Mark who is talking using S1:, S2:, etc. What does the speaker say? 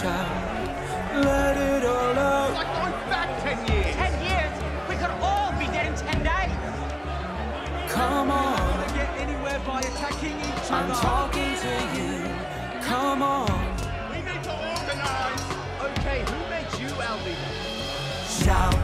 S1: shout, let it all out.
S2: Like going back 10 years.
S3: Ten years? We could all be dead in ten days.
S1: Come on,
S2: Gonna get anywhere by attacking each
S1: I'm
S2: other.
S1: talking to you. Come on,
S2: We need to organize. Okay, who made you our leader?
S1: shout,